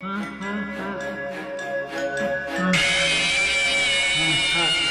아, 아, 아. 아, 아. 아, 아.